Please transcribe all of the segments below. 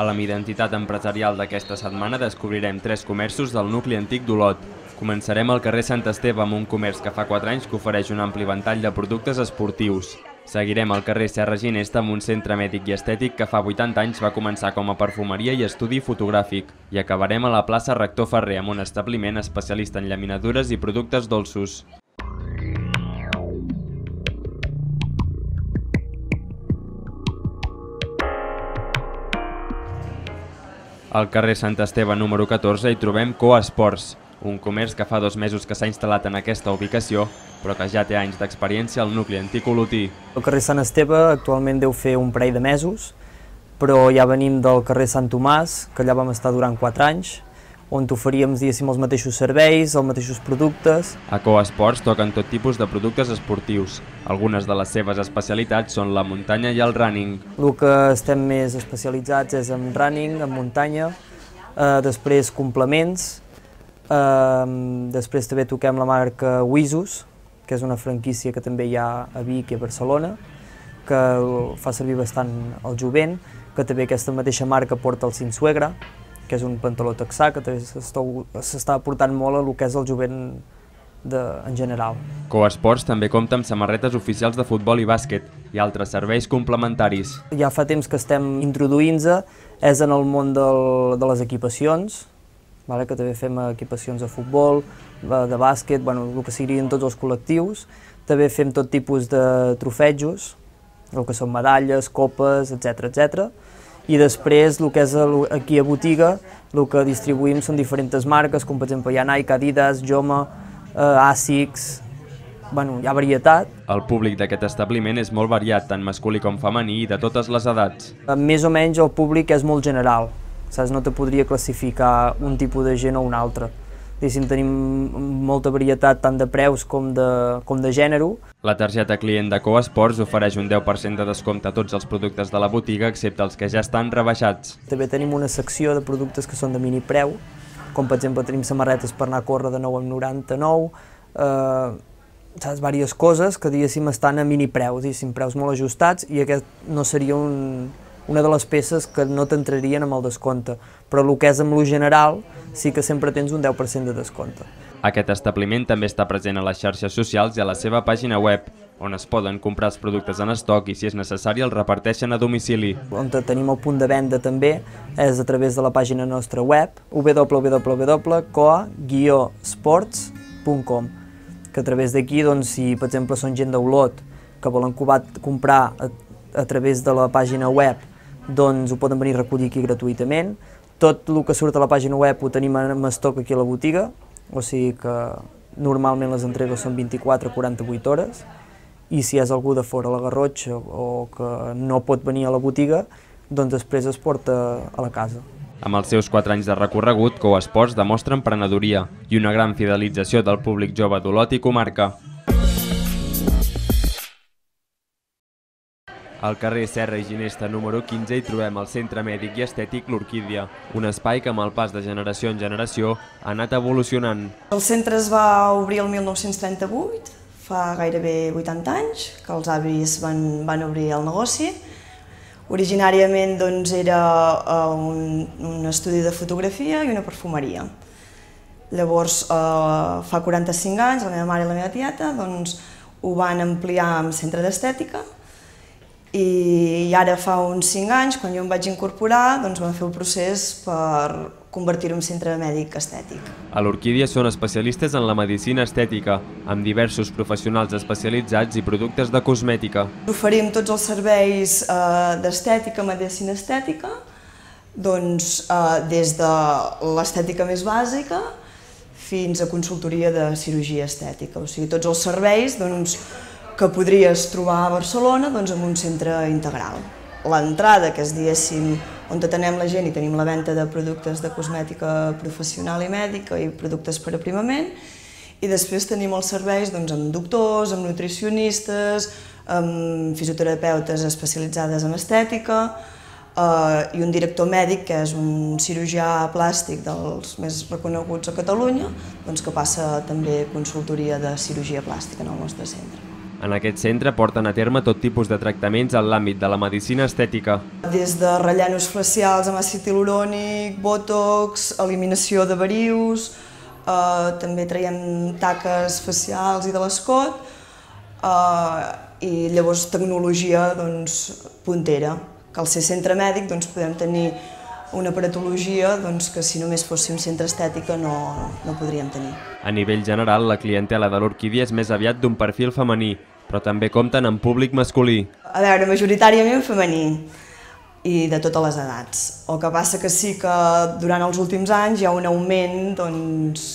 A la identitat empresarial d'aquesta setmana descobrirem tres comerços del nucli antic d'Olot. Començarem al carrer Sant Esteve amb un comerç que fa 4 anys que ofereix un ampli ventall de productes esportius. Seguirem al carrer Serra Ginesta amb un centre mèdic i estètic que fa 80 anys va començar com a perfumeria i estudi fotogràfic. I acabarem a la plaça Rector Ferrer amb un establiment especialista en llaminadures i productes dolços. Al carrer Sant Esteve número 14 hi trobem Coa Esports, un comerç que fa dos mesos que s'ha instal·lat en aquesta ubicació, però que ja té anys d'experiència al nucli antic olotí. El carrer Sant Esteve actualment deu fer un parell de mesos, però ja venim del carrer Sant Tomàs, que allà vam estar durant 4 anys, on oferíem diguéssim, els mateixos serveis, els mateixos productes. A Coa Esports toquen tot tipus de productes esportius. Algunes de les seves especialitats són la muntanya i el running. El que estem més especialitzats és en running, en muntanya, eh, després complements, eh, després també toquem la marca Wisus, que és una franquícia que també hi ha a Vic i a Barcelona, que fa servir bastant el jovent, que també aquesta mateixa marca porta el Cinsuegra, que és un pantaló texà que també s'està portant molt a el que és el jovent de, en general. Coesports també compta amb samarretes oficials de futbol i bàsquet i altres serveis complementaris. Ja fa temps que estem introduint-se, és en el món del, de les equipacions, vale? que també fem equipacions de futbol, de bàsquet, bueno, el que siguin tots els col·lectius. També fem tot tipus de trofejos, el que són medalles, copes, etc etc. I després, el que és el, aquí a botiga, el que distribuïm són diferents marques, com per exemple hi ha Nike, Adidas, Joma, eh, Asics, bueno, hi ha varietat. El públic d'aquest establiment és molt variat, tant masculí com femení i de totes les edats. Eh, més o menys el públic és molt general, saps? no te podria classificar un tipus de gent o un altre. Diguéssim, tenim molta varietat tant de preus com de, com de gènere. La targeta client de Coesports ofereix un 10% de descompte a tots els productes de la botiga, excepte els que ja estan rebaixats. També tenim una secció de productes que són de mini preu, com per exemple tenim samarretes per anar a córrer de 9 a 99, eh, saps, diverses coses que diguéssim estan a mini preus, diguéssim, preus molt ajustats i aquest no seria un, una de les peces que no t'entrarien amb el descompte, però el que és amb lo general sí que sempre tens un 10% de descompte. Aquest establiment també està present a les xarxes socials i a la seva pàgina web, on es poden comprar els productes en estoc i, si és necessari, els reparteixen a domicili. On tenim el punt de venda també és a través de la pàgina nostra web www.coa-sports.com que a través d'aquí, doncs, si per exemple són gent d'Olot que volen comprar a, a través de la pàgina web doncs ho poden venir a recollir aquí gratuïtament. Tot el que surt a la pàgina web ho tenim en estoc aquí a la botiga, o sigui que normalment les entregues són 24 48 hores i si és algú de fora a la Garrotxa o que no pot venir a la botiga, doncs després es porta a la casa. Amb els seus 4 anys de recorregut, Coesports demostra emprenedoria i una gran fidelització del públic jove d'Olot i comarca. Al carrer Serra i Ginesta número 15 hi trobem el Centre Mèdic i Estètic L'Orquídia, un espai que amb el pas de generació en generació ha anat evolucionant. El centre es va obrir el 1938, fa gairebé 80 anys, que els avis van, van obrir el negoci. Originàriament doncs, era uh, un, un estudi de fotografia i una perfumeria. Llavors, uh, fa 45 anys, la meva mare i la meva tieta doncs, ho van ampliar amb centre d'estètica, i ara fa uns 5 anys, quan jo em vaig incorporar, doncs vam fer el procés per convertir-ho en centre mèdic estètic. A l'Orquídia són especialistes en la medicina estètica, amb diversos professionals especialitzats i productes de cosmètica. Oferim tots els serveis eh, d'estètica, medicina estètica, doncs, eh, des de l'estètica més bàsica fins a consultoria de cirurgia estètica. O sigui, tots els serveis doncs, que podries trobar a Barcelona doncs, en un centre integral. L'entrada, que és diguéssim on atenem la gent i tenim la venda de productes de cosmètica professional i mèdica i productes per aprimament, i després tenim els serveis doncs, amb doctors, amb nutricionistes, amb fisioterapeutes especialitzades en estètica, eh, i un director mèdic, que és un cirurgià plàstic dels més reconeguts a Catalunya, doncs, que passa també consultoria de cirurgia plàstica en el nostre centre. En aquest centre porten a terme tot tipus de tractaments en l'àmbit de la medicina estètica. Des de rellenos facials amb àcid hialurònic, botox, eliminació de verius, eh, també traiem taques facials i de l'escot, eh, i llavors tecnologia doncs, puntera, que al ser centre mèdic doncs, podem tenir una aparatologia doncs, que si només fóssim centre estètica no, no podríem tenir. A nivell general, la clientela de l'Orquídia és més aviat d'un perfil femení, però també compten amb públic masculí. A veure, majoritàriament femení i de totes les edats. El que passa que sí que durant els últims anys hi ha un augment doncs,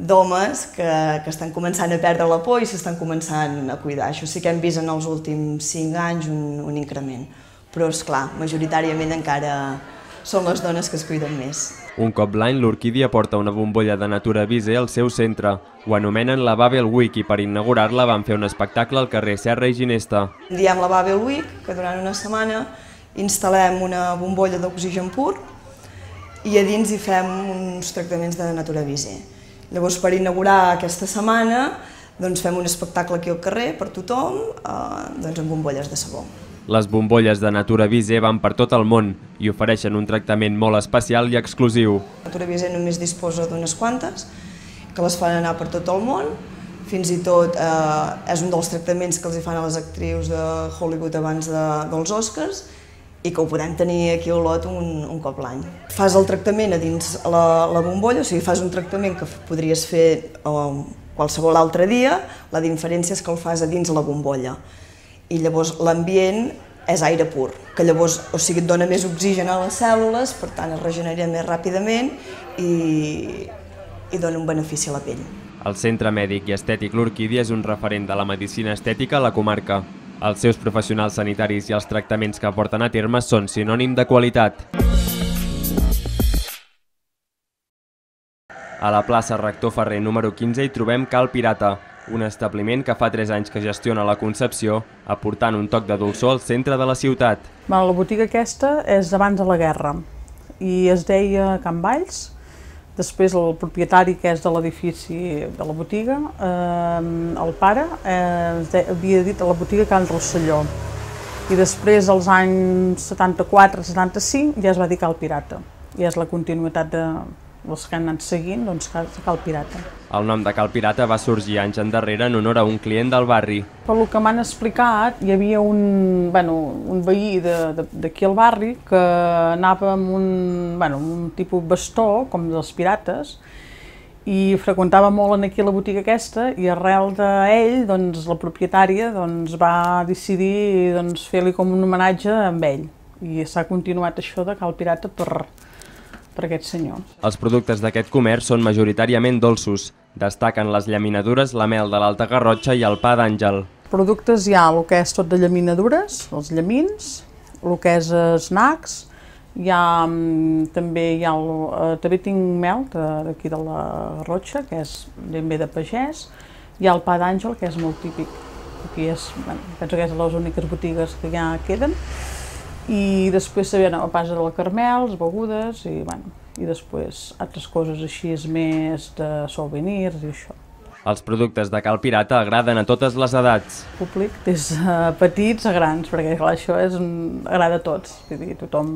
d'homes que, que estan començant a perdre la por i s'estan començant a cuidar. Això sí que hem vist en els últims cinc anys un, un increment. Però, és clar, majoritàriament encara són les dones que es cuiden més. Un cop l'any, l'Orquídia porta una bombolla de Natura Vise al seu centre. Ho anomenen la Babel Week i per inaugurar-la van fer un espectacle al carrer Serra i Ginesta. Diem la Babel Week, que durant una setmana instal·lem una bombolla d'oxigen pur i a dins hi fem uns tractaments de Natura Vise. Llavors, per inaugurar aquesta setmana, doncs fem un espectacle aquí al carrer per tothom, eh, doncs amb bombolles de sabó. Les bombolles de Natura Vise van per tot el món i ofereixen un tractament molt especial i exclusiu. Natura Vise només disposa d'unes quantes, que les fan anar per tot el món, fins i tot eh, és un dels tractaments que els hi fan a les actrius de Hollywood abans de, dels Oscars i que ho podem tenir aquí a Olot un, un cop l'any. Fas el tractament a dins la, la bombolla, o sigui, fas un tractament que podries fer eh, qualsevol altre dia, la diferència és que el fas a dins la bombolla. I llavors l'ambient és aire pur, que llavors o sigui, et dona més oxigen a les cèl·lules, per tant es regenera més ràpidament i, i dona un benefici a la pell. El Centre Mèdic i Estètic L'Orquídia és un referent de la medicina estètica a la comarca. Els seus professionals sanitaris i els tractaments que porten a terme són sinònim de qualitat. A la plaça Rector Ferrer número 15 hi trobem Cal Pirata, un establiment que fa 3 anys que gestiona la Concepció, aportant un toc de dolçor al centre de la ciutat. Bueno, la botiga aquesta és abans de la guerra i es deia Can Valls, després el propietari que és de l'edifici de la botiga, eh, el pare, eh, de, havia dit a la botiga Can Rosselló i després als anys 74-75 ja es va dir Cal Pirata i és la continuïtat de, els que han anat seguint, doncs Cal Pirata. El nom de Cal Pirata va sorgir anys endarrere en honor a un client del barri. Pel que m'han explicat, hi havia un, bueno, un veí d'aquí al barri que anava amb un, bueno, un tipus bastó, com dels pirates, i freqüentava molt en aquí la botiga aquesta i arrel d'ell, doncs, la propietària doncs, va decidir doncs, fer-li com un homenatge amb ell. I s'ha continuat això de Cal Pirata per, per aquest senyor. Els productes d'aquest comerç són majoritàriament dolços. Destaquen les llaminadures, la mel de l'Alta Garrotxa i el pa d'àngel. Productes hi ha el que és tot de llaminadures, els llamins, el que és snacks, hi ha, també hi ha el, eh, també tinc mel d'aquí de, de la Garrotxa, que és també de pagès, hi ha el pa d'àngel, que és molt típic. Aquí és, bueno, penso que és les úniques botigues que ja queden, i després sabien a pas de la Carmels, begudes i, bueno, i després altres coses així més de souvenirs i això. Els productes de Cal Pirata agraden a totes les edats. Públic, des de petits a grans, perquè clar, això és, agrada a tots, vull dir, tothom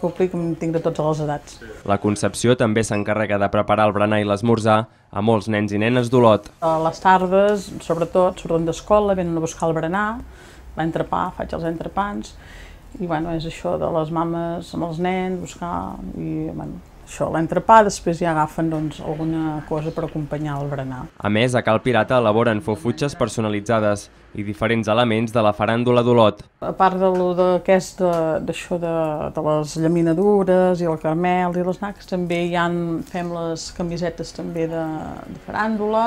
públic tinc de totes les edats. La Concepció també s'encarrega de preparar el berenar i l'esmorzar a molts nens i nenes d'Olot. A les tardes, sobretot, surten d'escola, venen a buscar el berenar, l'entrepà, faig els entrepans, i bueno, és això de les mames amb els nens, buscar i bueno, això, l'entrepà, després ja agafen doncs, alguna cosa per acompanyar el berenar. A més, a Cal Pirata elaboren fofutxes personalitzades i diferents elements de la faràndula d'Olot. A part de lo de, que és d'això de, de, de les llaminadures i el carmel i les nacs, també hi han, fem les camisetes també de, de faràndula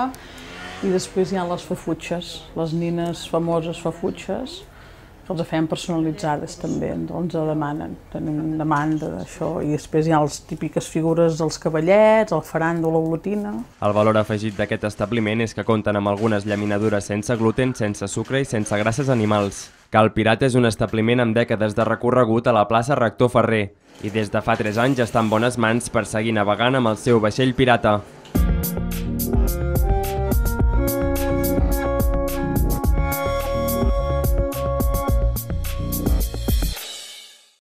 i després hi ha les fafutxes, les nines famoses fafutxes, que els fem personalitzades també, ens ho demanen, tenim demanda d'això, i després hi ha les típiques figures dels cavallets, el faràndol, l'olotina. El valor afegit d'aquest establiment és que compten amb algunes llaminadures sense gluten, sense sucre i sense grasses animals. Cal Pirata és un establiment amb dècades de recorregut a la plaça Rector Ferrer i des de fa 3 anys està en bones mans per seguir navegant amb el seu vaixell pirata.